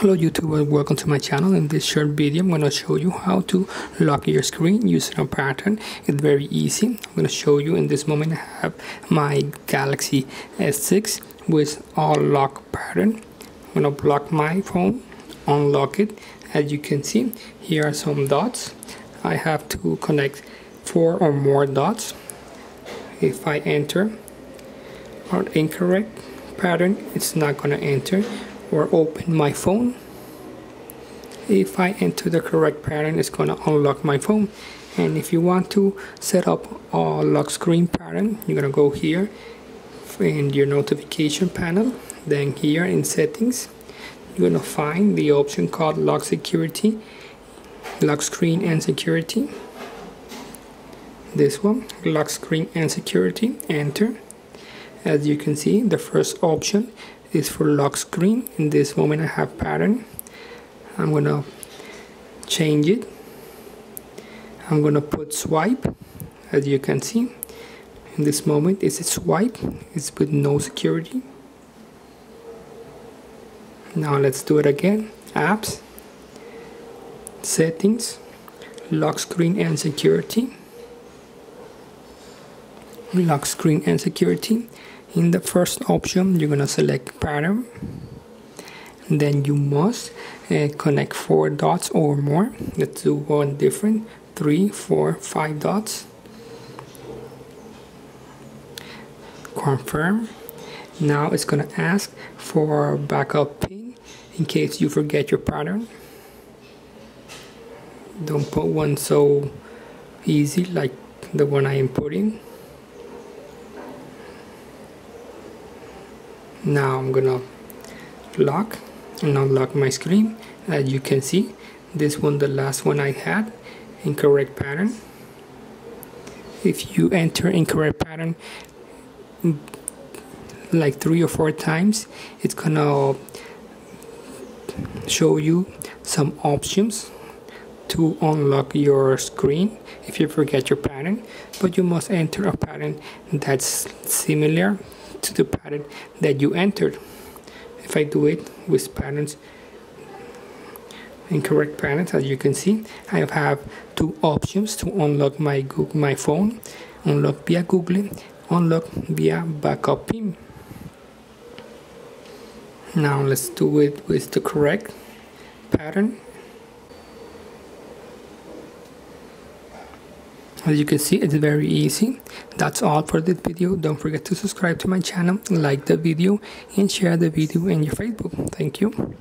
Hello YouTube and welcome to my channel. In this short video I'm going to show you how to lock your screen using a pattern. It's very easy. I'm going to show you in this moment I have my Galaxy S6 with all lock pattern. I'm going to block my phone, unlock it. As you can see here are some dots. I have to connect four or more dots. If I enter an incorrect pattern it's not going to enter or open my phone. If I enter the correct pattern it's gonna unlock my phone. And if you want to set up a lock screen pattern you're gonna go here in your notification panel then here in settings. You're gonna find the option called lock security lock screen and security. This one lock screen and security enter. As you can see the first option is for lock screen. In this moment I have pattern. I'm gonna change it. I'm gonna put swipe as you can see. In this moment it's a swipe. It's with no security. Now let's do it again. Apps settings lock screen and security. Lock screen and security in the first option you're gonna select pattern. Then you must uh, connect four dots or more. Let's do one different. Three four five dots. Confirm. Now it's gonna ask for backup pin in case you forget your pattern. Don't put one so easy like the one I am putting now I'm gonna lock and unlock my screen. As you can see this one the last one I had incorrect pattern. If you enter incorrect pattern like three or four times it's gonna show you some options to unlock your screen if you forget your pattern. But you must enter a pattern that's similar to the pattern that you entered. If I do it with patterns incorrect patterns as you can see I have two options to unlock my Google, my phone unlock via Google unlock via backup pin. Now let's do it with the correct pattern as you can see it's very easy. That's all for this video. Don't forget to subscribe to my channel like the video and share the video in your facebook. Thank you